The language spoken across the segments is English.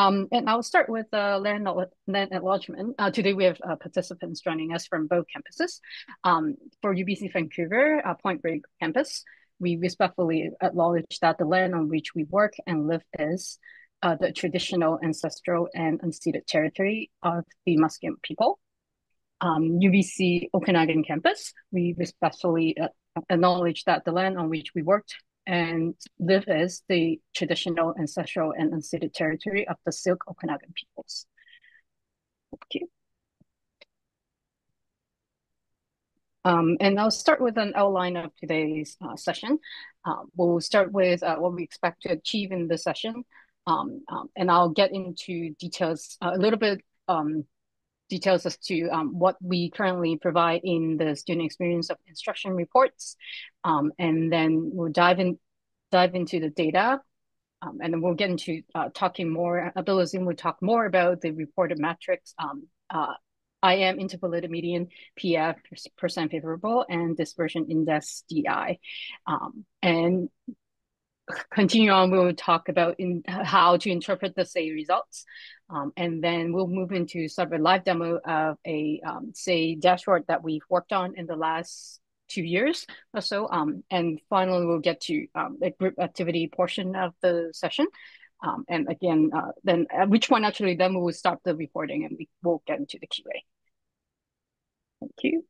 Um, and I'll start with uh, land, land acknowledgement. Uh, today we have uh, participants joining us from both campuses. Um, for UBC Vancouver, uh, Point Grey campus, we respectfully acknowledge that the land on which we work and live is uh, the traditional, ancestral, and unceded territory of the Musqueam people. Um, UBC Okanagan campus, we respectfully uh, acknowledge that the land on which we worked and live is the traditional, ancestral, and unceded territory of the Syilx Okanagan peoples. You. Um, and I'll start with an outline of today's uh, session. Uh, we'll start with uh, what we expect to achieve in the session, um, um, and I'll get into details, uh, a little bit um, details as to um, what we currently provide in the student experience of instruction reports. Um, and then we'll dive in, dive into the data. Um, and then we'll get into uh, talking more, Abdulazim will talk more about the reported metrics, um, uh, IM interpolated median, PF percent favorable, and dispersion index DI. Um, and continue on, we'll talk about in how to interpret the SEI results. Um, and then we'll move into sort of a live demo of a um, SEI dashboard that we've worked on in the last two years or so. Um, and finally, we'll get to um, the group activity portion of the session. Um, and again, uh, then at which point actually then we will start the reporting and we will get into the QA. Thank you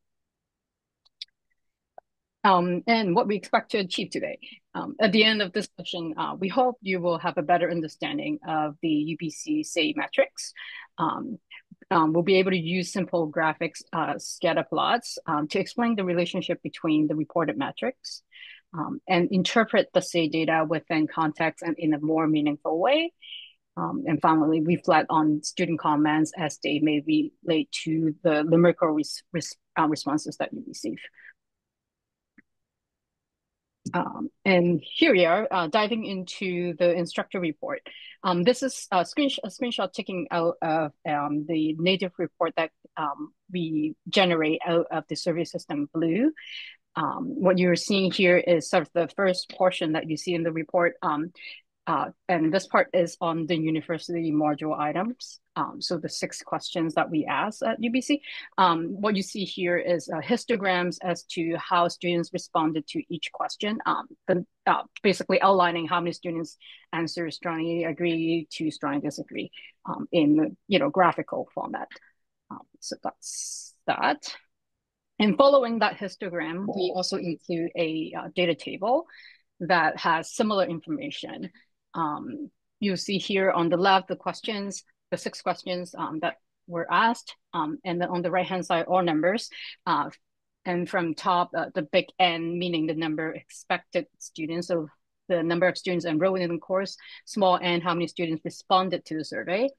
um, and what we expect to achieve today. Um, at the end of this session, uh, we hope you will have a better understanding of the UBC SEI metrics. Um, um, we'll be able to use simple graphics uh, scatter plots um, to explain the relationship between the reported metrics um, and interpret the SEI data within context and in a more meaningful way. And finally, reflect on student comments as they may relate to the numerical res res uh, responses that you receive. Um, and here we are uh, diving into the instructor report. Um, this is a, a screenshot taking out of um, the native report that um, we generate out of the survey system Blue. Um, what you're seeing here is sort of the first portion that you see in the report. Uh, and this part is on the university module items. Um, so the six questions that we asked at UBC. Um, what you see here is uh, histograms as to how students responded to each question. Um, the, uh, basically outlining how many students answer strongly agree to strongly disagree um, in you know graphical format. Um, so that's that. And following that histogram, we also include a uh, data table that has similar information um, you see here on the left, the questions, the six questions um, that were asked. Um, and then on the right-hand side, all numbers. Uh, and from top, uh, the big N, meaning the number expected students. So the number of students enrolled in the course, small n, how many students responded to the survey.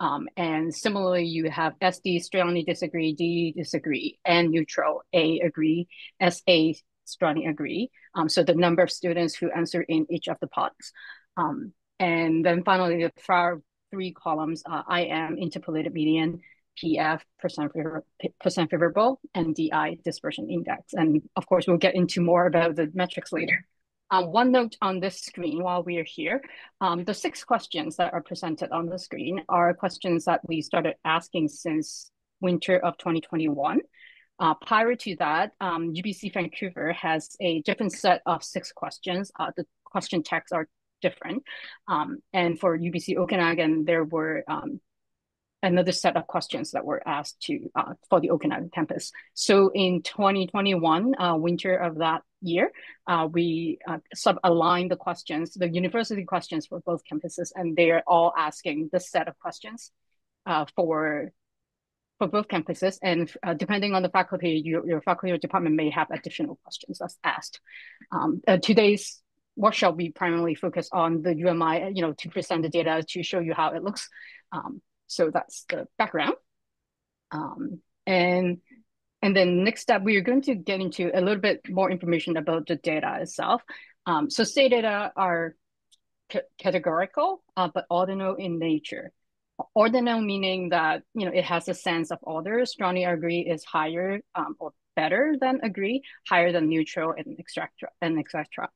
Um, and similarly, you have SD strongly disagree, D disagree, and neutral, A agree, SA strongly agree. Um, so the number of students who answer in each of the pods. Um, and then finally, the far three columns, uh, IM interpolated median, PF percent, favor percent favorable, and DI dispersion index. And of course, we'll get into more about the metrics later. Um, one note on this screen while we are here, um, the six questions that are presented on the screen are questions that we started asking since winter of 2021. Uh, prior to that, um, UBC Vancouver has a different set of six questions. Uh, the question texts are different. Um, and for UBC Okanagan, there were um, another set of questions that were asked to uh, for the Okanagan campus. So in 2021, uh, winter of that year, uh, we uh, sub-aligned the questions, the university questions for both campuses, and they're all asking this set of questions uh, for for both campuses. And uh, depending on the faculty, your, your faculty or department may have additional questions that's asked. Um, today's workshop, we primarily focus on the UMI, you know, to present the data to show you how it looks. Um, so that's the background. Um, and and then next step, we are going to get into a little bit more information about the data itself. Um, so SEI data are categorical, uh, but ordinal in nature. Ordinal meaning that you know it has a sense of order. Strongly agree is higher um, or better than agree, higher than neutral, and etc. and etc.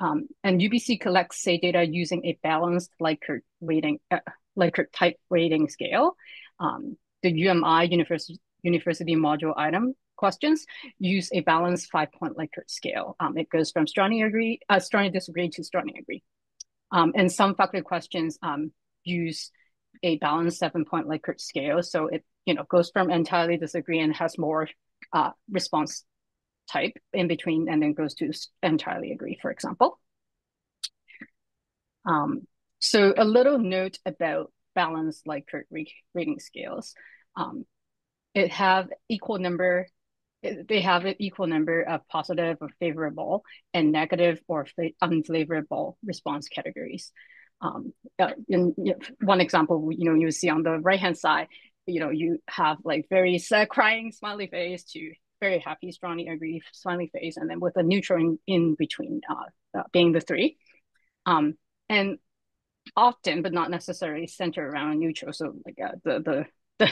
Um, and UBC collects SEI data using a balanced Likert rating, uh, Likert type rating scale. Um, the UMI university university module item questions use a balanced five point Likert scale. Um, it goes from strongly agree, uh, strongly disagree to strongly agree. Um, and some faculty questions um, use a balanced seven point Likert scale. So it you know goes from entirely disagree and has more uh, response type in between and then goes to entirely agree, for example. Um, so a little note about balanced Likert rating scales. Um, it have equal number they have an equal number of positive or favorable and negative or unfavorable response categories. Um, uh, in one example, you know, you see on the right hand side, you know, you have like very sad crying smiley face to very happy, strongly agree smiley face, and then with a neutral in, in between uh, being the three. Um, and often, but not necessarily center around neutral. So like uh, the, the, the,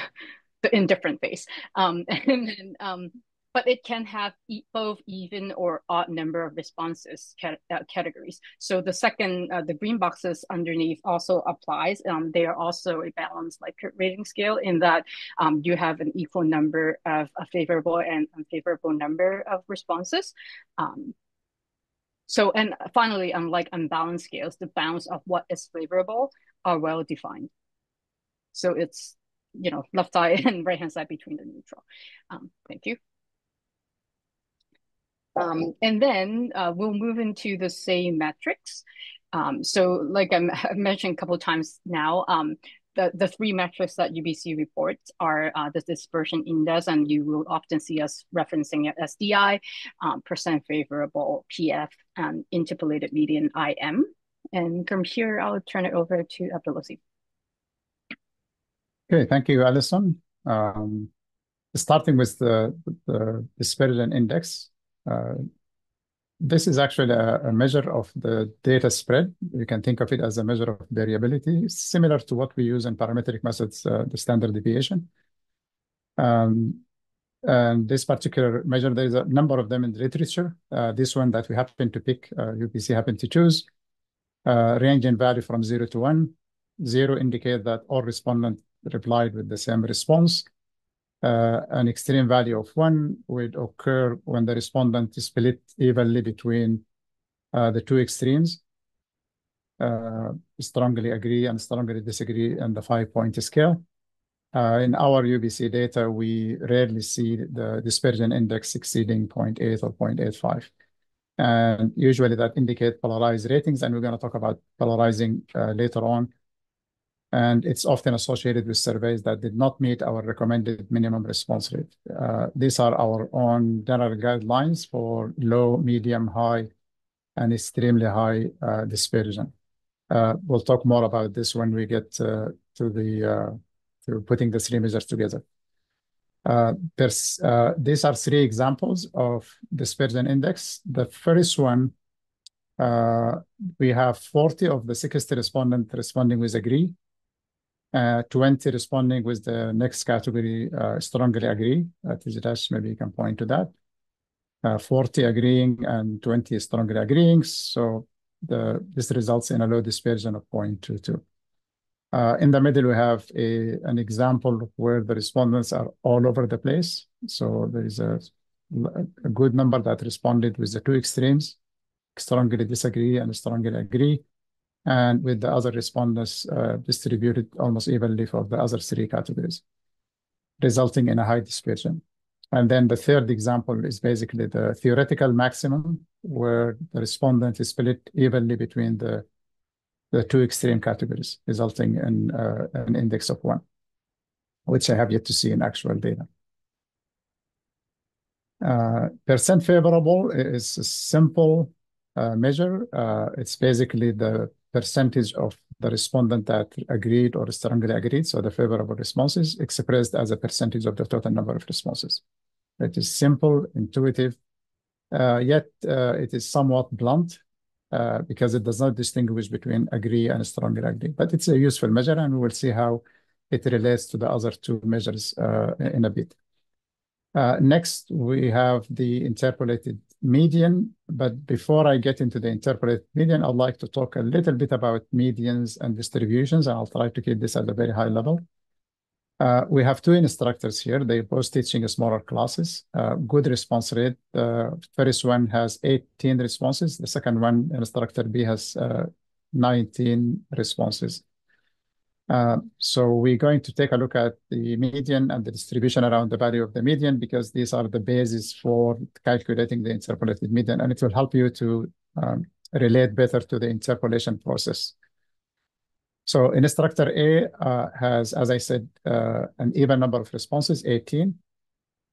the indifferent face. Um, and then, um, but it can have e both even or odd number of responses cat uh, categories. So the second, uh, the green boxes underneath also applies. Um, they are also a balanced like rating scale in that um, you have an equal number of a favorable and unfavorable number of responses. Um, so, and finally, unlike unbalanced scales, the bounds of what is favorable are well defined. So it's, you know, left side and right hand side between the neutral. Um, thank you. Um, and then uh, we'll move into the same metrics. Um, so like i mentioned a couple of times now, um, the, the three metrics that UBC reports are uh, the dispersion index, and you will often see us referencing it as DI, um, percent favorable PF, and interpolated median IM. And from here, I'll turn it over to Abdulaziz. Okay, thank you, Alison. Um, starting with the, the dispersion index, this is actually a, a, measure of the data spread. You can think of it as a measure of variability, similar to what we use in parametric methods, uh, the standard deviation. Um, and this particular measure, there is a number of them in the literature. Uh, this one that we happen to pick, uh, UBC happened to choose, uh, range in value from zero to one. Zero indicate that all respondents replied with the same response uh, an extreme value of one would occur when the respondent is split evenly between uh, the two extremes, uh, strongly agree and strongly disagree on the five-point scale. Uh, in our UBC data, we rarely see the dispersion index exceeding 0.8 or 0.85. And usually that indicates polarized ratings, and we're going to talk about polarizing uh, later on and it's often associated with surveys that did not meet our recommended minimum response rate. Uh, these are our own general guidelines for low, medium, high, and extremely high uh, dispersion. Uh, we'll talk more about this when we get uh, to the uh, to putting the three measures together. Uh, these are three examples of dispersion index. The first one, we have 40 of the 60 respondents responding with agree, 20 responding with the next category, uh, strongly agree. Dash, maybe you can point to that. Uh, 40 agreeing and 20 strongly agreeing. This results in a low dispersion of 0.22. Uh, in the middle, we have an example where the respondents are all over the place. So there is a good number that responded with the two extremes, strongly disagree and strongly agree and with the other respondents uh, distributed almost evenly for the other three categories, resulting in a high dispersion. And then the third example is basically the theoretical maximum, where the respondent is split evenly between the, the two extreme categories, resulting in uh, an index of one, which I have yet to see in actual data. Uh, percent favorable is a simple uh, measure. Uh, it's basically the percentage of the respondent that agreed or strongly agreed, so the favorable responses, expressed as a percentage of the total number of responses. It is simple, intuitive, uh, yet uh, it is somewhat blunt uh, because it does not distinguish between agree and strongly agree. But it's a useful measure, and we will see how it relates to the other two measures uh, in a bit. Uh, next, we have the interpolated median, but before I get into the interpolated median, I'd like to talk a little bit about medians and distributions, and I'll try to keep this at a very high level. Uh, we have two instructors here. They're both teaching smaller classes. Uh, good response rate. The first one has 18 responses. The second one, instructor B, has uh, 19 responses. Uh, so we're going to take a look at the median and the distribution around the value of the median because these are the basis for calculating the interpolated median, and it will help you to um, relate better to the interpolation process. So instructor A uh, has, as I said, uh, an even number of responses, 18.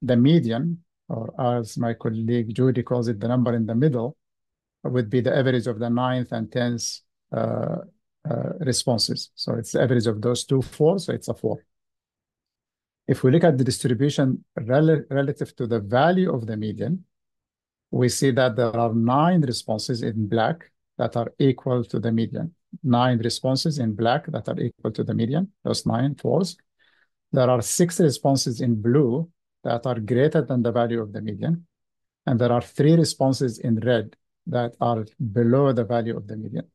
The median, or as my colleague Judy calls it, the number in the middle, would be the average of the ninth and tenth uh, responses. So it's the average of those two four, so it's a four. If we look at the distribution rel relative to the value of the median, we see that there are nine responses in black that are equal to the median. Nine responses in black that are equal to the median, those nine fours. There are six responses in blue that are greater than the value of the median. And there are three responses in red that are below the value of the median.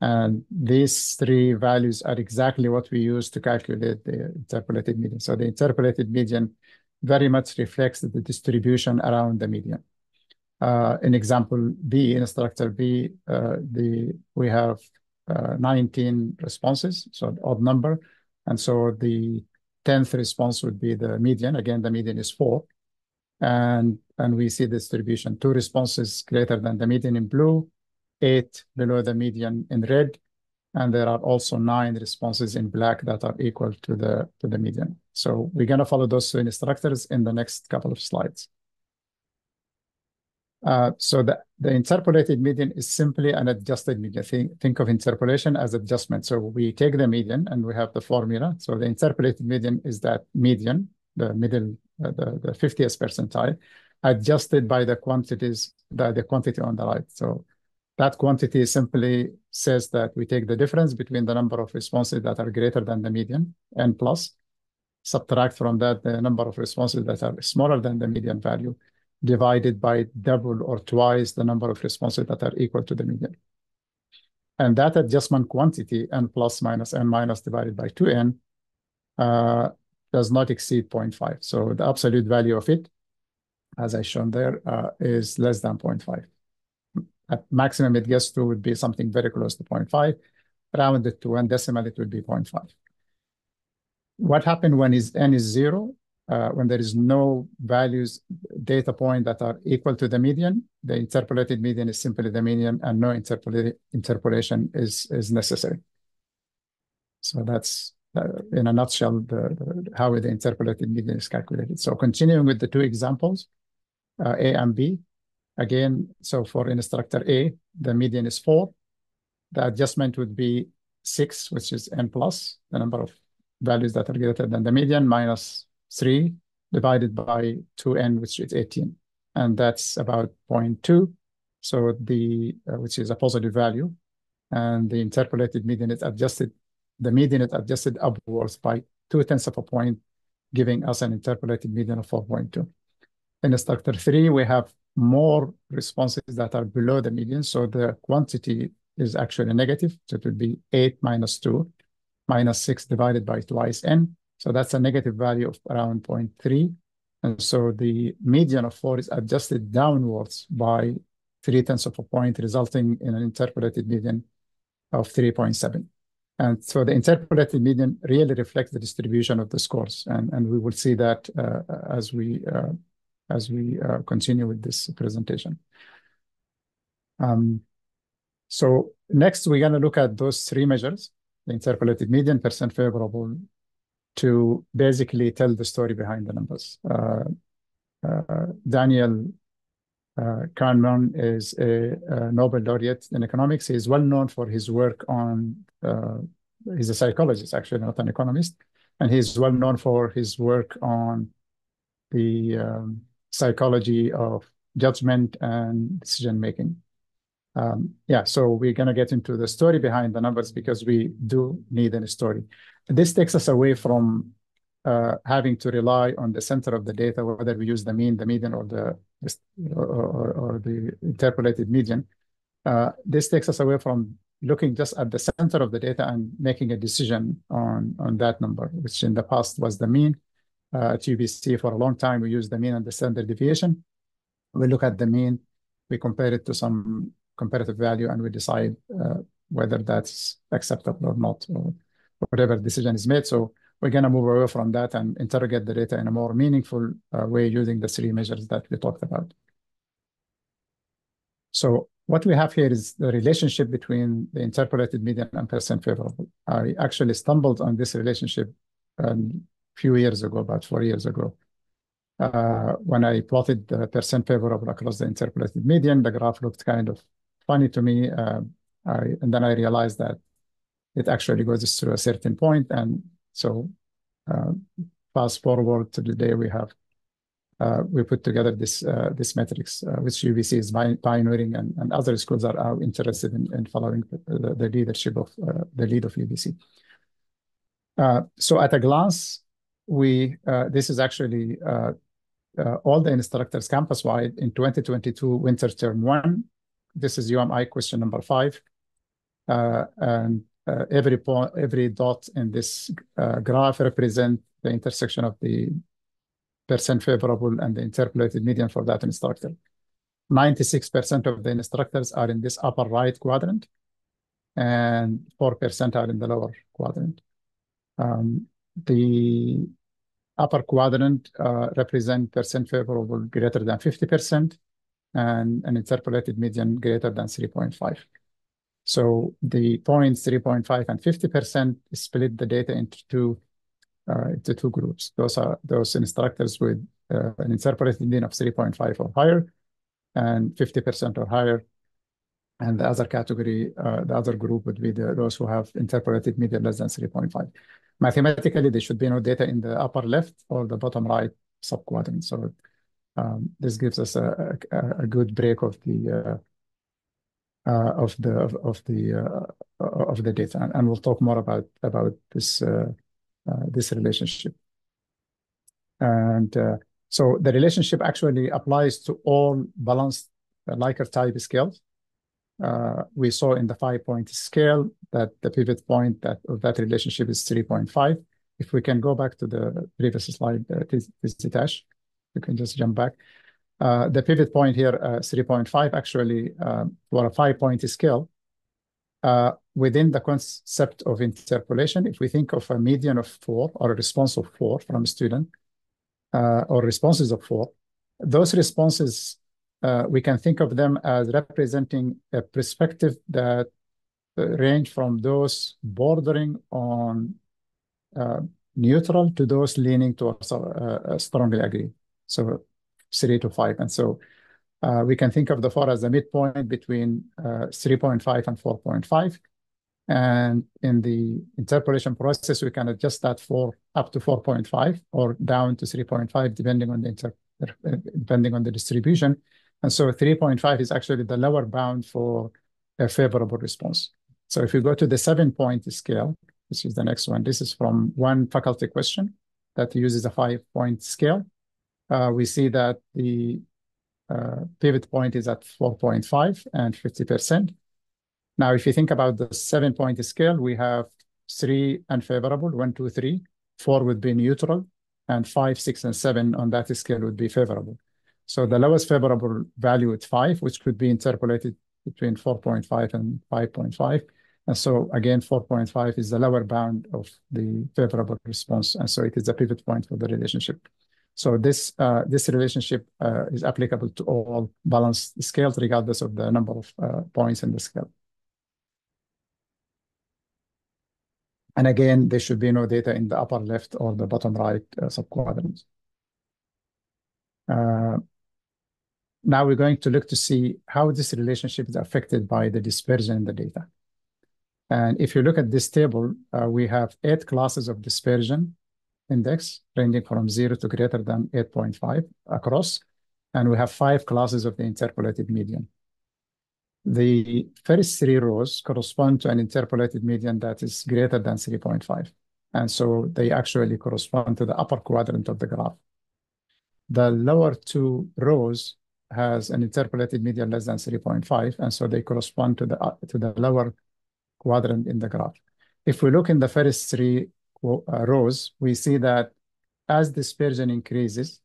And these three values are exactly what we use to calculate the interpolated median. So the interpolated median very much reflects the distribution around the median. Uh, in example B, in structure B, uh, the, we have uh, 19 responses, so an odd number. And so the 10th response would be the median. Again, the median is four. And, and we see distribution, two responses greater than the median in blue, eight below the median in red, and there are also nine responses in black that are equal to the to the median. So we're going to follow those two instructors in the next couple of slides. Uh, so the, the interpolated median is simply an adjusted median. Think, think of interpolation as adjustment. So we take the median and we have the formula. So the interpolated median is that median, the middle, uh, the, the 50th percentile, adjusted by the quantities, the, the quantity on the right. So that quantity simply says that we take the difference between the number of responses that are greater than the median, n plus, subtract from that the number of responses that are smaller than the median value, divided by double or twice the number of responses that are equal to the median. And that adjustment quantity, n plus minus n minus divided by 2n, uh, does not exceed 0.5. So the absolute value of it, as I shown there, uh, is less than 0.5 at maximum it gets to would be something very close to 0.5. Rounded to one decimal, it would be 0.5. What happened when is n is zero? Uh, when there is no values data point that are equal to the median, the interpolated median is simply the median and no interpolation is, is necessary. So that's uh, in a nutshell the, the, how the interpolated median is calculated. So continuing with the two examples, uh, A and B, Again, so for instructor A, the median is four. The adjustment would be six, which is n plus, the number of values that are greater than the median, minus three divided by 2n, which is 18. And that's about 0.2. So the, uh, which is a positive value. And the interpolated median is adjusted, the median is adjusted upwards by two tenths of a point, giving us an interpolated median of 4.2. In instructor three, we have more responses that are below the median. So the quantity is actually negative. So it would be 8 minus 2 minus 6 divided by twice n. So that's a negative value of around 0.3. And so the median of 4 is adjusted downwards by 3 tenths of a point, resulting in an interpolated median of 3.7. And so the interpolated median really reflects the distribution of the scores. And, and we will see that uh, as we uh, as we uh, continue with this presentation. Um, so next, we're going to look at those three measures, the interpolated median, percent favorable, to basically tell the story behind the numbers. Uh, uh, Daniel Kahneman is a, Nobel laureate in economics. He is well known for his work on, he's a psychologist, actually, not an economist. And he's well known for his work on the um, psychology of judgment and decision making. Um, yeah, so we're going to get into the story behind the numbers because we do need a story. This takes us away from uh, having to rely on the center of the data, whether we use the mean, the median, or the or, or, the interpolated median, uh, this takes us away from looking just at the center of the data and making a decision on, on that number, which in the past was the mean. Uh, at UBC for a long time, we use the mean and the standard deviation. We look at the mean, we compare it to some comparative value, and we decide uh, whether that's acceptable or not, or whatever decision is made. So we're going to move away from that and interrogate the data in a more meaningful uh, way using the three measures that we talked about. So what we have here is the relationship between the interpolated median and percent favorable. I actually stumbled on this relationship a few years ago, about four years ago. Uh, when I plotted the percent favorable across the interpolated median, the graph looked kind of funny to me. Uh, I, and then I realized that it actually goes through a certain point. And so uh, fast forward to the day we have uh, we put together this uh, this metrics, uh, which UBC is pioneering, and, and other schools are, are interested in, in following the, the leadership of the lead of UBC. So at a glance, we uh, this is actually uh, uh, all the instructors campus-wide in 2022 winter term one. This is UMI question number five, uh, and every point, every dot in this graph represent the intersection of the percent favorable and the interpolated median for that instructor. 96% of the instructors are in this upper right quadrant, and 4% are in the lower quadrant. Um, the upper quadrant uh, represent percent favorable greater than 50% and an interpolated median greater than 3.5. So the points 3.5 and 50% split the data into two uh, into two groups. Those are those instructors with uh, an interpolated median of 3.5 or higher and 50% or higher. And the other category, uh, the other group would be the, those who have interpolated median less than 3.5. Mathematically, there should be no data in the upper left or the bottom right subquadrant. So um, this gives us a, a, a, good break of the uh, uh, of the of, the uh, of the data, and, and, we'll talk more about about this uh, this relationship. And uh, so the relationship actually applies to all balanced uh, Likert type scales. Uh, we saw in the five-point scale that the pivot point that of that relationship is 3.5. If we can go back to the previous slide, uh, Titash, you can just jump back. Uh, the pivot point here, uh, 3.5, actually, for a five-point scale, uh, within the concept of interpolation, if we think of a median of four or a response of four from a student, uh, or responses of four, those responses, uh, we can think of them as representing a perspective that uh, range from those bordering on uh, neutral to those leaning towards uh, strongly agree. So three to five. And so uh, we can think of the 4 as the midpoint between uh, 3.5 and 4.5. And in the interpolation process, we can adjust that for up to 4.5 or down to 3.5, depending on the inter depending on the distribution. And so 3.5 is actually the lower bound for a favorable response. So if you go to the seven-point scale, which is the next one, this is from one faculty question that uses a five-point scale. Uh, we see that the uh, pivot point is at 4.5 and 50%. Now, if you think about the seven-point scale, we have three unfavorable, one, two, three. Four would be neutral, and five, six, and seven on that scale would be favorable. So the lowest favorable value is five, which could be interpolated between 4.5 and 5.5. And so again, 4.5 is the lower bound of the favorable response. And so it is a pivot point for the relationship. So this uh, this relationship uh, is applicable to all balanced scales, regardless of the number of uh, points in the scale. And again, there should be no data in the upper left or the bottom right uh, subquadrants. Now we're going to look to see how this relationship is affected by the dispersion in the data. And if you look at this table, uh, we have eight classes of dispersion index ranging from 0 to greater than 8.5 across, and we have five classes of the interpolated median. The first three rows correspond to an interpolated median that is greater than 3.5. And so they actually correspond to the upper quadrant of the graph. The lower two rows has an interpolated median less than 3.5, and so they correspond to the uh, to the lower quadrant in the graph. If we look in the first three uh, rows, we see that as dispersion increases,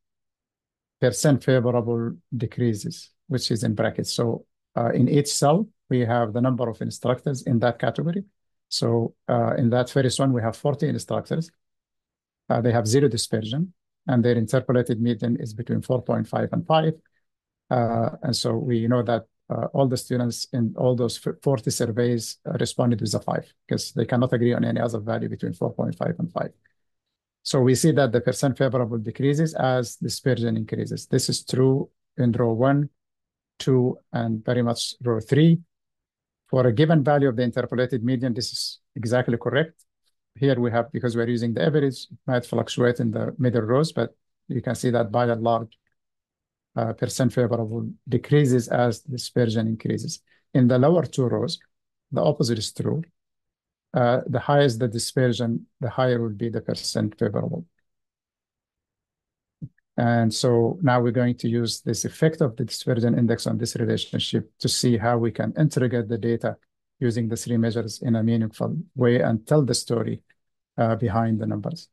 percent favorable decreases, which is in brackets. So uh, in each cell, we have the number of instructors in that category. So uh, in that first one, we have 40 instructors. Uh, they have zero dispersion, and their interpolated median is between 4.5 and 5. Uh, and so we know that uh, all the students in all those 40 surveys uh, responded with a 5 because they cannot agree on any other value between 4.5 and 5. So we see that the percent favorable decreases as dispersion increases. This is true in row 1, 2, and very much row 3. For a given value of the interpolated median, this is exactly correct. Here we have, because we're using the average, it might fluctuate in the middle rows, but you can see that by and large, uh, percent favorable decreases as dispersion increases. In the lower two rows, the opposite is true. Uh, the higher the dispersion, the higher will be the percent favorable. And so now we're going to use this effect of the dispersion index on this relationship to see how we can interrogate the data using the three measures in a meaningful way and tell the story uh, behind the numbers.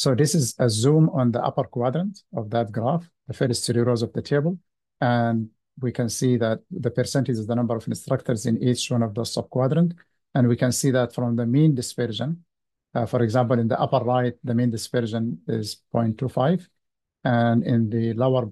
So this is a zoom on the upper quadrant of that graph, the first three rows of the table. And we can see that the percentage is the number of instructors in each one of those subquadrant. And we can see that from the mean dispersion, uh, for example, in the upper right, the mean dispersion is 0.25, and in the lower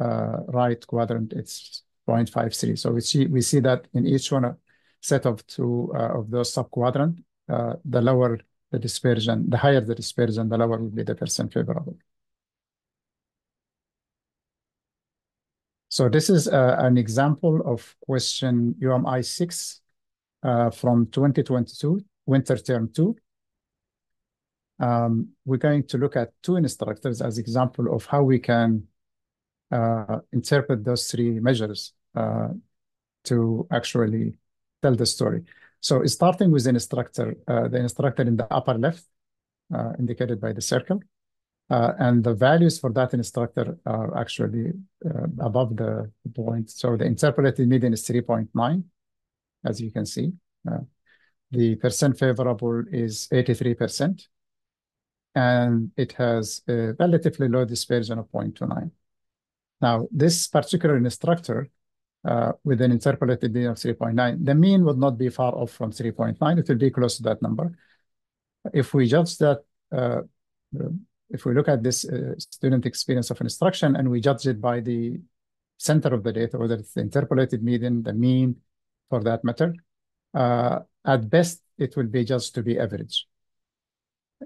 uh, right quadrant, it's 0.53. So we see we see that in each one of set of two uh, of those subquadrant, uh, the lower the dispersion, the higher the dispersion, the lower will be the percent favorable. So this is uh, an example of question UMI 6 uh, from 2022, winter term 2. Um, we're going to look at two instructors as example of how we can uh, interpret those three measures uh, to actually tell the story. So starting with the instructor, uh, the instructor in the upper left, uh, indicated by the circle, uh, and the values for that instructor are actually uh, above the point. So the interpolated median is 3.9, as you can see. Uh, the percent favorable is 83%, and it has a relatively low dispersion of 0.29. Now, this particular instructor with an interpolated mean of 3.9, the mean would not be far off from 3.9. It will be close to that number. If we judge that, uh, if we look at this uh, student experience of instruction and we judge it by the center of the data, whether it's the interpolated median, the mean, for that matter, uh, at best, it will be just to be average.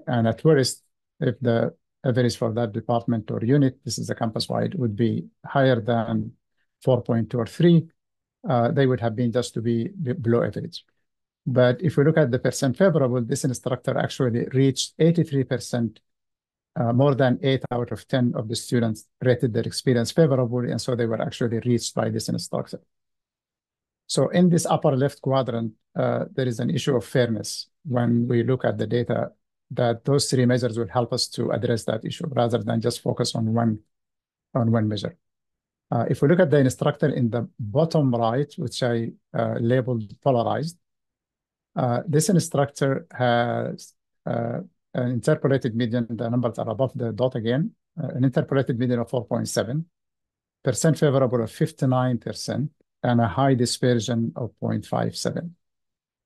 And at worst, if the average for that department or unit, this is a campus-wide, would be higher than 4.2 or 3, uh, they would have been just to be below average. But if we look at the percent favorable, this instructor actually reached 83%, uh, more than 8 out of 10 of the students rated their experience favorably, and so they were actually reached by this instructor. So in this upper left quadrant, uh, there is an issue of fairness when we look at the data that those three measures will help us to address that issue rather than just focus on one on one measure. Uh, if we look at the instructor in the bottom right, which I uh, labeled polarized, uh, this instructor has uh, an interpolated median, the numbers are above the dot again, uh, an interpolated median of 4.7, percent favorable of 59%, and a high dispersion of 0.57.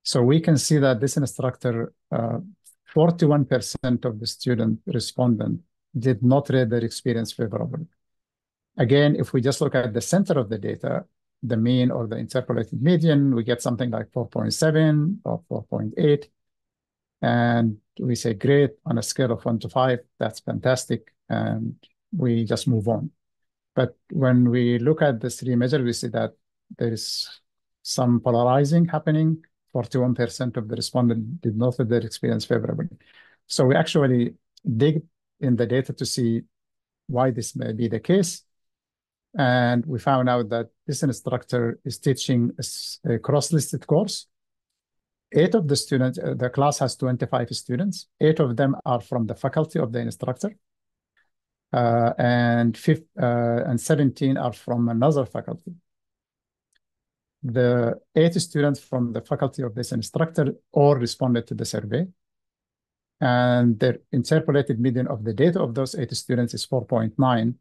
So we can see that this instructor, 41% uh, of the student respondent did not rate their experience favorably. Again, if we just look at the center of the data, the mean or the interpolated median, we get something like 4.7 or 4.8. And we say, great, on a scale of one to five, that's fantastic. And we just move on. But when we look at the three measures, we see that there is some polarizing happening. 41% of the respondents did not have their experience favorably. So we actually dig in the data to see why this may be the case. And we found out that this instructor is teaching a, cross-listed course eight of the students, uh, the class has 25 students. Eight of them are from the faculty of the instructor. Uh, and, fifth, uh, and 17 are from another faculty. The eight students from the faculty of this instructor all responded to the survey. And the interpolated median of the data of those eight students is 4.9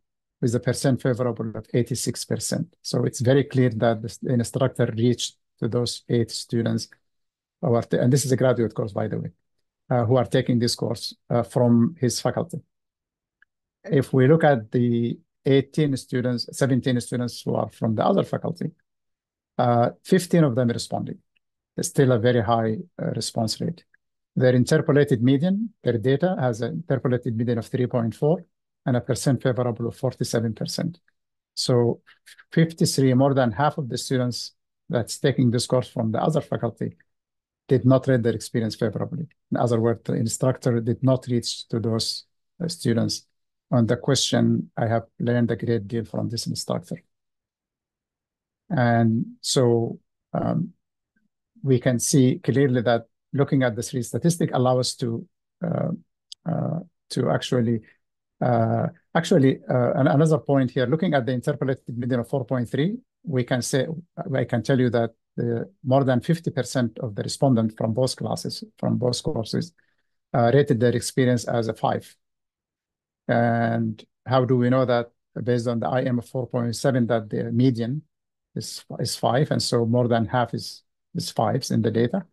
with a percent favorable of 86%. So it's very clear that the instructor reached to those eight students, and this is a graduate course, by the way, uh, who are taking this course uh, from his faculty. If we look at the 18 students, 17 students who are from the other faculty, uh, 15 of them responded. It's still a very high uh, response rate. Their interpolated median, their data has an interpolated median of 3.4 and a percent favorable of 47%. So 53, more than half of the students that's taking this course from the other faculty did not rate their experience favorably. In other words, the instructor did not reach to those uh, students on the question. I have learned a great deal from this instructor. And so um, we can see clearly that looking at the three statistic allow us to uh, uh, to actually actually uh, another point here looking at the interpolated median of 4.3 we can say I can tell you that more than 50% of the respondents from both classes from both courses uh, rated their experience as a five. And how do we know that? Based on the IM of 4.7 that the median is is five and so more than half is is fives in the data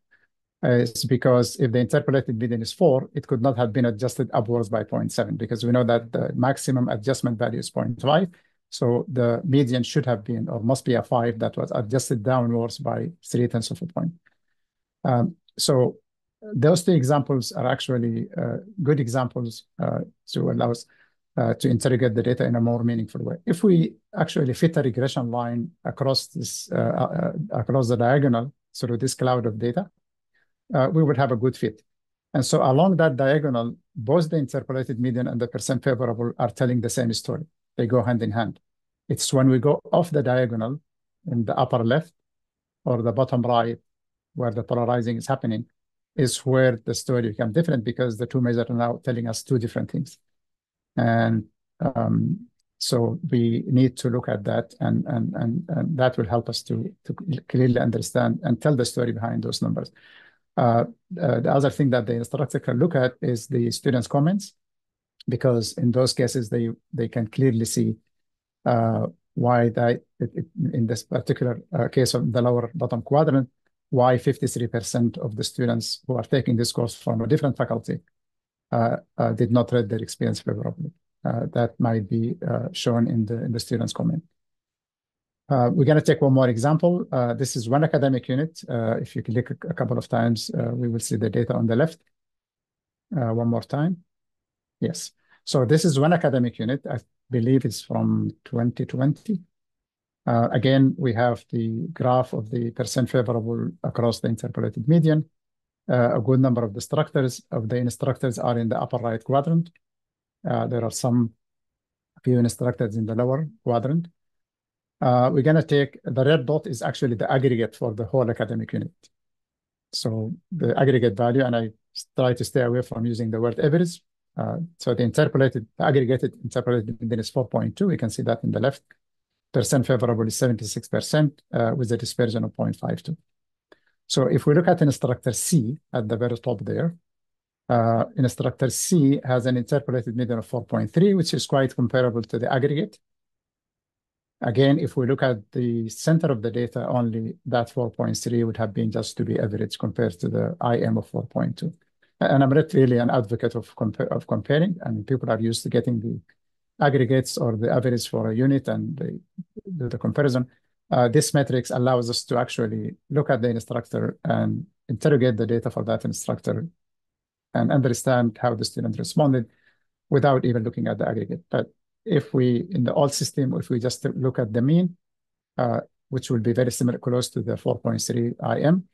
uh, it's because if the interpolated median is four, it could not have been adjusted upwards by 0.7 because we know that the maximum adjustment value is 0.5. So the median should have been or must be a five that was adjusted downwards by three tenths of a point. Um, so those two examples are actually uh, good examples uh, to allow us uh, to interrogate the data in a more meaningful way. If we actually fit a regression line across this uh, uh, across the diagonal through this cloud of data, uh, we would have a good fit. And so along that diagonal, both the interpolated median and the percent favorable are telling the same story. They go hand in hand. It's when we go off the diagonal in the upper left or the bottom right, where the polarizing is happening, is where the story becomes different because the two measures are now telling us two different things. And um, so we need to look at that and, and, and, and that will help us to, to clearly understand and tell the story behind those numbers. Uh, uh, the other thing that the instructor can look at is the students' comments, because in those cases, they, they can clearly see uh, why that, it, it, in this particular uh, case of the lower bottom quadrant, why 53% of the students who are taking this course from a different faculty uh, did not rate their experience favorably. that might be shown in the, in the students' comment. Uh, we're going to take one more example. Uh, this is one academic unit. Uh, if you click a, couple of times, uh, we will see the data on the left. Uh, one more time. Yes. So this is one academic unit. I believe it's from 2020. Uh, again, we have the graph of the percent favorable across the interpolated median. a good number of the instructors of the instructors are in the upper right quadrant. there are some few instructors in the lower quadrant. Uh, we're going to take the red dot is actually the aggregate for the whole academic unit. So the aggregate value, and I try to stay away from using the word average. Uh, so the interpolated, the aggregated interpolated then is 4.2. We can see that in the left. Percent favorable is 76% uh, with a dispersion of 0.52. So if we look at instructor C at the very top there, uh, instructor C has an interpolated median of 4.3, which is quite comparable to the aggregate. Again, if we look at the center of the data only, that 4.3 would have been just to be average compared to the IM of 4.2. And I'm not really an advocate of, compare, of comparing. Mean, people are used to getting the aggregates or the average for a unit and the, the, the comparison. Uh, this matrix allows us to actually look at the instructor and interrogate the data for that instructor and understand how the student responded without even looking at the aggregate. But if we, in the old system, if we just look at the mean, uh, which will be very similar, close to the 4.3 IM,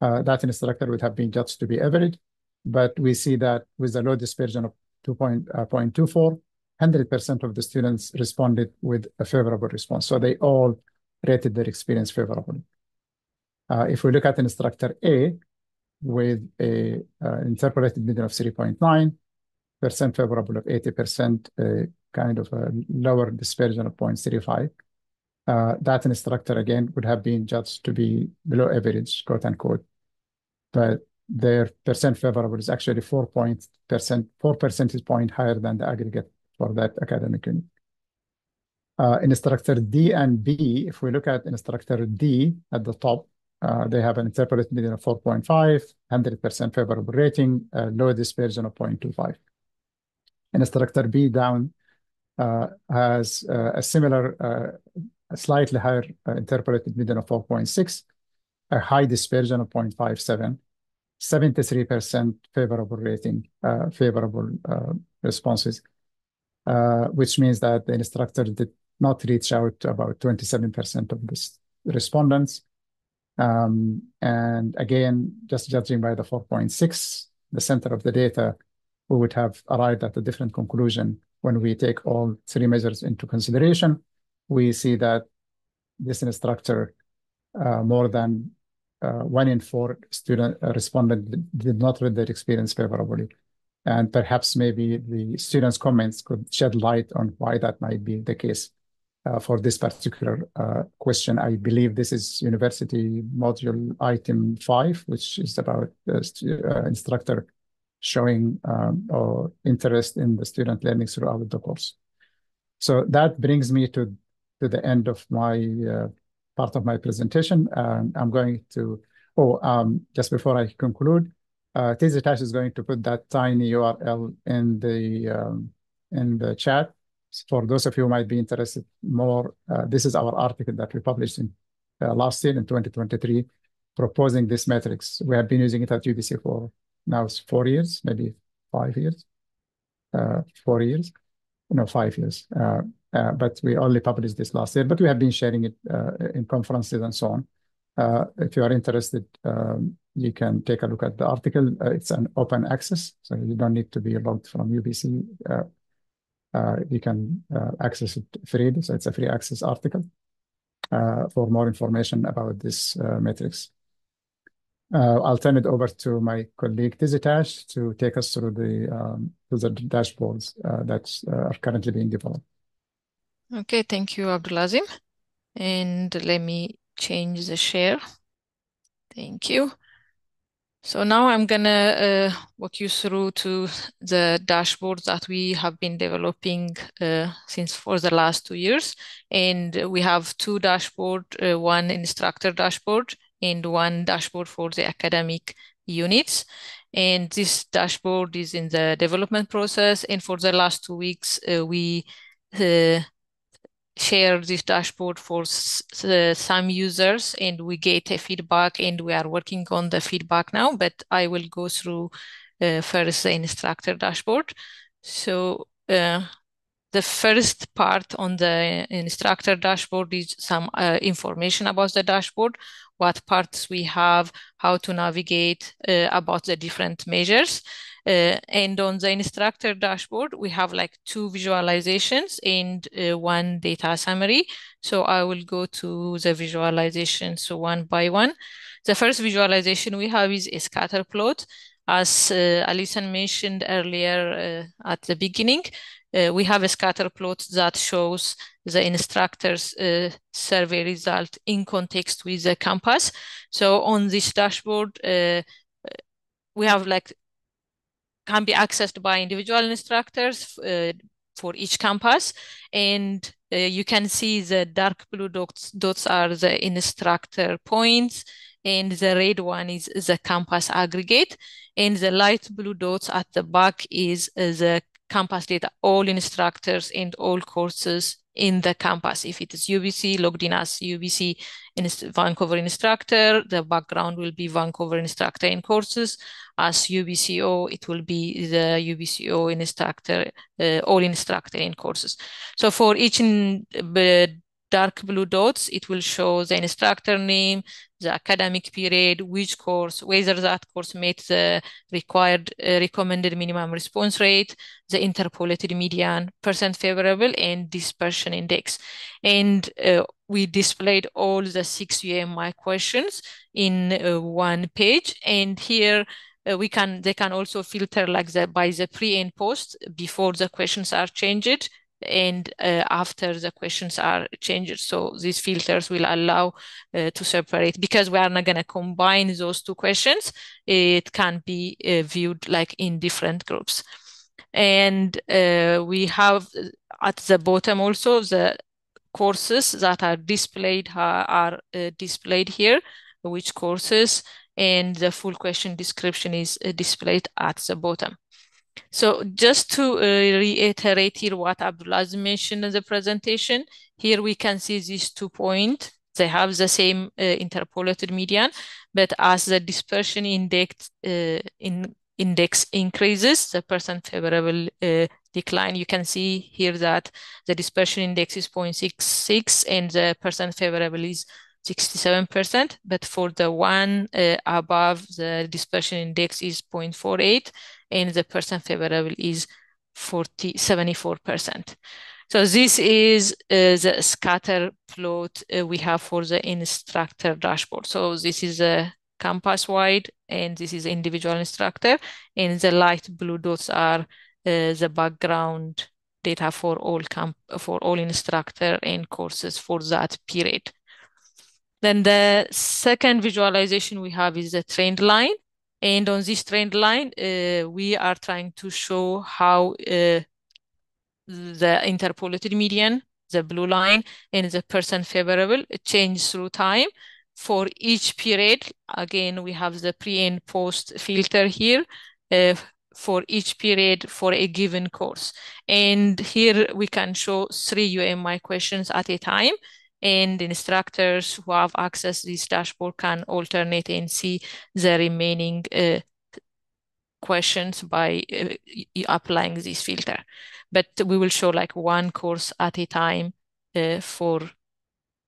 uh, that instructor would have been judged to be average. But we see that with a low dispersion of 2.24, 100% uh, of the students responded with a favorable response. So they all rated their experience favorably. Uh, if we look at instructor A, with a uh, interpolated median of 3.9, percent favorable of 80%, a kind of a lower dispersion of 0.35. Uh, that instructor, again, would have been judged to be below average, quote unquote. But their percent favorable is actually 4 point percent, 4 percentage point higher than the aggregate for that academic unit. Uh, instructor D and B, if we look at instructor D at the top, uh, they have an interpolated median of 4.5, 100% favorable rating, uh, low dispersion of 0.25. Instructor B down has uh, a similar, uh, slightly higher interpolated median of 4.6, a high dispersion of 0.57, 73% favorable rating, favorable responses, which means that the instructor did not reach out to about 27% of the respondents. Um, and again, just judging by the 4.6, the center of the data, we would have arrived at a different conclusion when we take all three measures into consideration. We see that this instructor, uh, more than uh, one in four student uh, respondent did not read their experience favorably. And perhaps maybe the students' comments could shed light on why that might be the case uh, for this particular uh, question. I believe this is university module item five, which is about uh, instructor showing um, or interest in the student learning throughout the course. So that brings me to, to the end of my uh, part of my presentation. And I'm going to, oh, um, just before I conclude, uh, is going to put that tiny URL in the um, in the chat for those of you who might be interested more, uh, this is our article that we published in uh, last year in 2023, proposing this metrics. We have been using it at UBC for now it's four years, maybe five years, uh, four years, no, five years. Uh, uh, but we only published this last year, but we have been sharing it uh, in conferences and so on. if you are interested, um, you can take a look at the article. it's an open access, so you don't need to be logged from UBC uh, you can uh, access it freely. So it's a free access article uh, for more information about this metrics. I'll turn it over to my colleague TiziTash to take us through the um, dashboards that are currently being developed. Okay, thank you, Abdulazim. And let me change the share. Thank you. So now I'm gonna uh, walk you through to the dashboards that we have been developing uh, since for the last two years. And we have two dashboard, uh, one instructor dashboard and one dashboard for the academic units. And this dashboard is in the development process. And for the last two weeks, uh, we uh, share this dashboard for some users and we get a feedback and we are working on the feedback now, but I will go through uh, first the instructor dashboard. So uh, the first part on the instructor dashboard is some uh, information about the dashboard, what parts we have, how to navigate uh, about the different measures. Uh, and on the instructor dashboard, we have like two visualizations and uh, one data summary. So I will go to the visualization, so one by one. The first visualization we have is a scatter plot. As uh, Alison mentioned earlier uh, at the beginning, uh, we have a scatter plot that shows the instructor's uh, survey result in context with the campus. So on this dashboard, uh, we have like can be accessed by individual instructors uh, for each campus. And uh, you can see the dark blue dots, dots are the instructor points and the red one is the campus aggregate and the light blue dots at the back is uh, the campus data, all instructors and all courses in the campus. If it is UBC, logged in as UBC Vancouver instructor, the background will be Vancouver instructor in courses. As UBCO, it will be the UBCO instructor, uh, all instructor in courses. So for each in, uh, dark blue dots, it will show the instructor name, the academic period, which course, whether that course met the required uh, recommended minimum response rate, the interpolated median, percent favorable, and dispersion index. And uh, we displayed all the six UMI questions in uh, one page. And here uh, we can they can also filter like that by the pre and post before the questions are changed and uh, after the questions are changed. So these filters will allow uh, to separate because we are not going to combine those two questions. It can be uh, viewed like in different groups. And uh, we have at the bottom also the courses that are displayed are, uh, displayed here, which courses and the full question description is uh, displayed at the bottom. So just to uh, reiterate here what Abdullah mentioned in the presentation, here we can see these two points. They have the same uh, interpolated median, but as the dispersion index uh, in index increases, the percent favorable uh, decline. You can see here that the dispersion index is 0.66 and the percent favorable is 67%, but for the one uh, above, the dispersion index is 0.48 and the percent favorable is 40, 74%. So this is uh, the scatter plot uh, we have for the instructor dashboard. So this is a campus wide and this is individual instructor and the light blue dots are uh, the background data for all camp for all instructor and courses for that period. Then the second visualization we have is the trend line. And on this trend line, uh, we are trying to show how uh, the interpolated median, the blue line, and the percent favorable change through time. For each period, again, we have the pre and post filter here uh, for each period for a given course. And here we can show three UMI questions at a time and instructors who have access to this dashboard can alternate and see the remaining uh, questions by uh, applying this filter. But we will show like one course at a time uh, for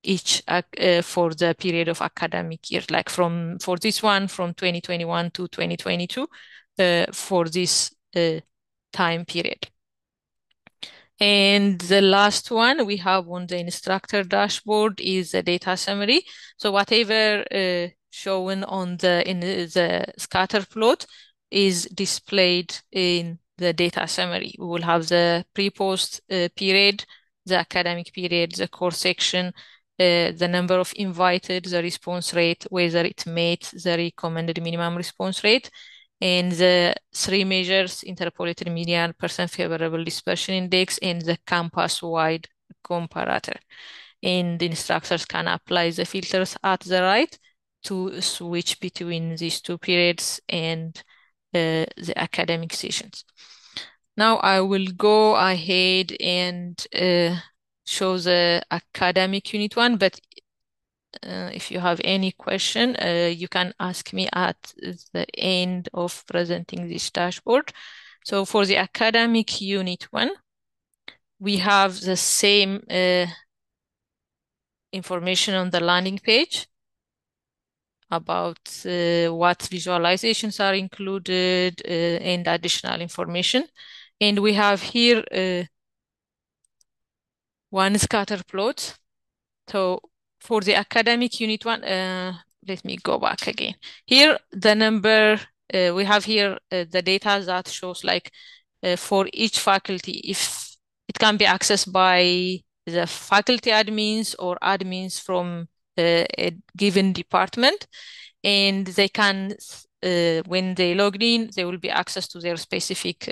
each uh, for the period of academic year, like from for this one from 2021 to 2022 uh, for this uh, time period. And the last one we have on the instructor dashboard is the data summary. So whatever uh, shown on the in the scatter plot is displayed in the data summary. We will have the pre-post uh, period, the academic period, the course section, uh, the number of invited, the response rate, whether it met the recommended minimum response rate, and the three measures, interpolated median, percent favorable dispersion index, and the campus-wide comparator. And the instructors can apply the filters at the right to switch between these two periods and uh, the academic sessions. Now I will go ahead and uh, show the academic unit one, but uh, if you have any question, uh, you can ask me at the end of presenting this dashboard. So for the academic unit one, we have the same uh, information on the landing page about uh, what visualizations are included uh, and additional information. And we have here uh, one scatter plot. So for the academic unit one, uh, let me go back again. Here, the number, uh, we have here uh, the data that shows like uh, for each faculty, if it can be accessed by the faculty admins or admins from uh, a given department. And they can, uh, when they log in, they will be access to their specific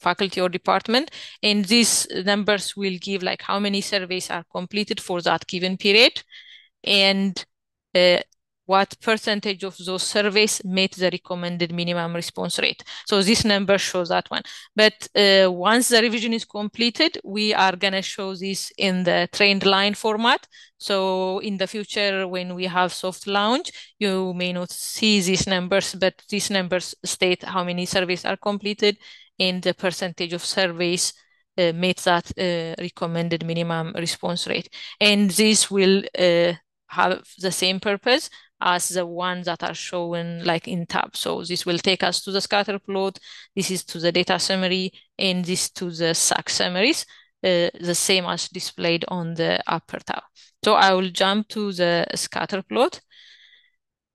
faculty or department. And these numbers will give like how many surveys are completed for that given period and uh, what percentage of those surveys met the recommended minimum response rate. So this number shows that one. But uh, once the revision is completed, we are going to show this in the trend line format. So in the future, when we have soft launch, you may not see these numbers, but these numbers state how many surveys are completed and the percentage of surveys uh, that uh, recommended minimum response rate. And this will uh, have the same purpose as the ones that are shown like in tab. So this will take us to the scatter plot, this is to the data summary, and this to the SAC summaries. uh, the same as displayed on the upper tab. So I will jump to the scatter plot.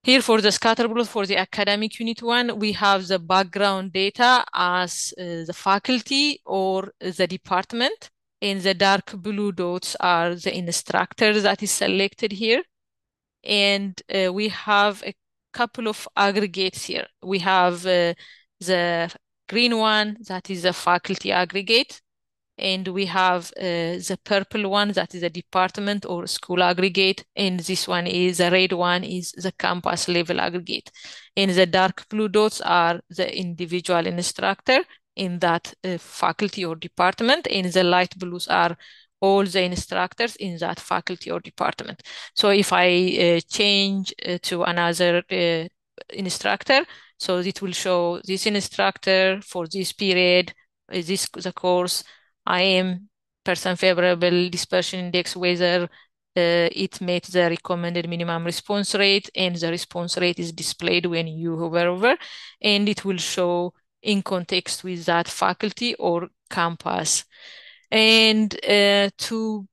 Here for the scatter plot for the academic unit one, we have the background data as uh, the faculty or the department. And the dark blue dots are the instructor that is selected here. And uh, we have a couple of aggregates here. We have uh, the green one, that is the faculty aggregate and we have uh, the purple one that is a department or school aggregate and this one is the red one is the campus level aggregate. And the dark blue dots are the individual instructor in that uh, faculty or department and the light blues are all the instructors in that faculty or department. So if i uh, change uh, to another uh, instructor so it will show this instructor for this period is this the course IM percent favorable dispersion index whether uh, it met the recommended minimum response rate and the response rate is displayed when you hover over and it will show in context with that faculty or campus. And uh, to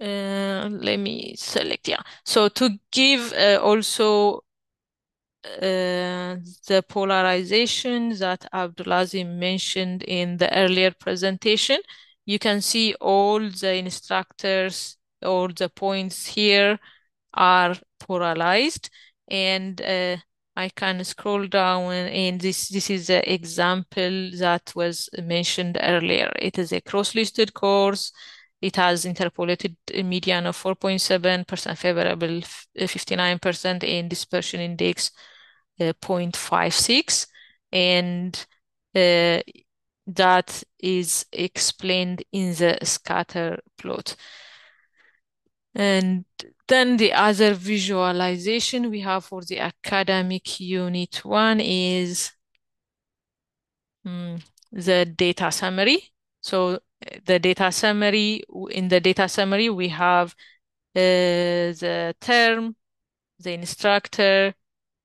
uh, let me select, yeah. So to give uh, also uh, the polarization that Abdulazim mentioned in the earlier presentation. You can see all the instructors or the points here are polarized and uh, I can scroll down and this, this is the example that was mentioned earlier. It is a cross-listed course. It has interpolated a median of 4.7% favorable, 59% in dispersion index uh, 0.56 and uh, that is explained in the scatter plot. And then the other visualization we have for the academic unit one is um, the data summary. So the data summary, in the data summary, we have uh, the term, the instructor,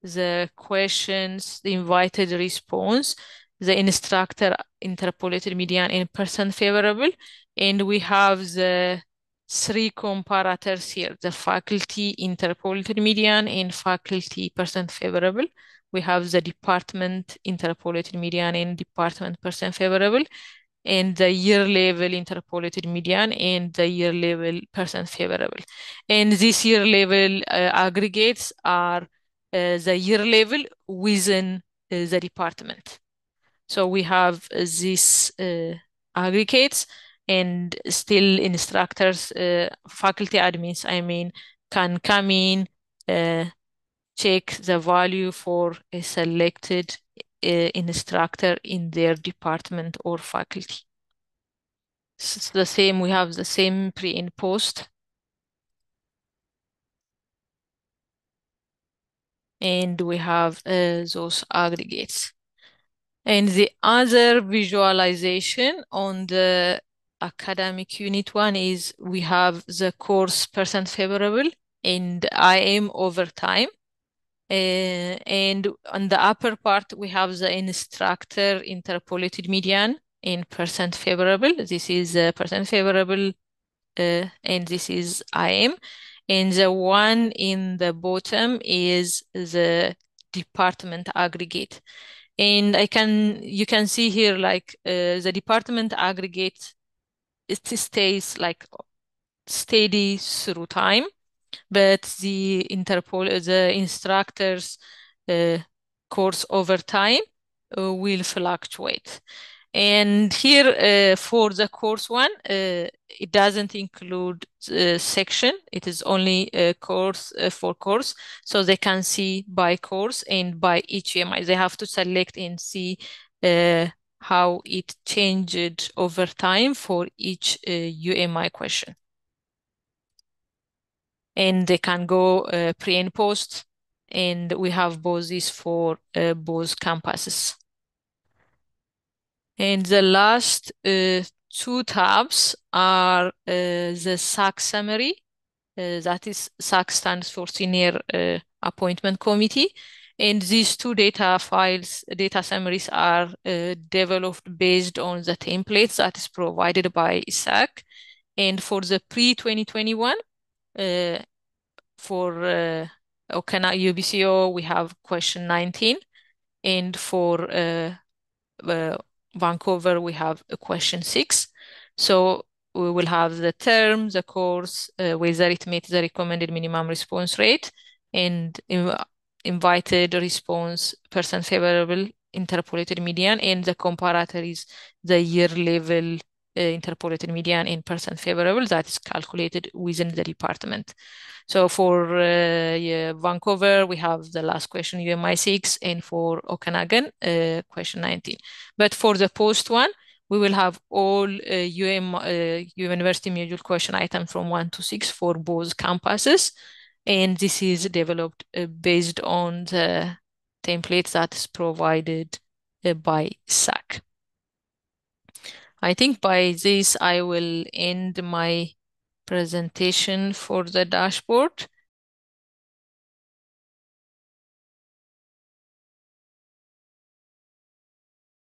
the questions, the invited response, the instructor interpolated median in percent favorable, and we have the three comparators here, the faculty interpolated median and faculty percent favorable. We have the department interpolated median and department percent favorable, and the year level interpolated median and the year level percent favorable. And these year level uh, aggregates are uh, the year level within uh, the department. So we have uh, these aggregates and still instructors, faculty admins, I mean, can come in, check the value for a selected uh, instructor in their department or faculty. It's the same, we have the same pre and post and we have uh, those aggregates. And the other visualization on the academic unit one is we have the course percent favorable and IM over time. Uh, and on the upper part, we have the instructor interpolated median in percent favorable. This is uh, percent favorable uh, and this is IM. And the one in the bottom is the department aggregate. And I can, you can see here like uh, the department aggregate, it stays like steady through time, but the Interpol, the instructors uh, course over time uh, will fluctuate. And here uh, for the course one, uh, it doesn't include section. It is only a course uh, for course. So they can see by course and by each UMI. They have to select and see uh, how it changed over time for each UMI uh, question. And they can go uh, pre and post. And we have both these for both campuses. And the last uh, two tabs are uh, the SAC summary. Uh, that is SAC stands for Senior uh, Appointment Committee. And these two data files, data summaries are uh, developed based on the templates that is provided by SAC. And for the pre-2021, uh, for uh, Okana UBCO, we have question 19. And for uh, uh, Vancouver, we have a question six. So we will have the term, the course, uh, whether it meets the recommended minimum response rate, and invited response percent favorable interpolated median, and the comparator is the year level uh, interpolated median in percent favorable that is calculated within the department. So for uh, yeah, Vancouver, we have the last question UMI 6, and for Okanagan, uh, question 19. But for the post one, we will have all uh, UM, uh, university module question items from 1 to 6 for both campuses. And this is developed uh, based on the templates that is provided uh, by SAC. I think by this, I will end my presentation for the dashboard.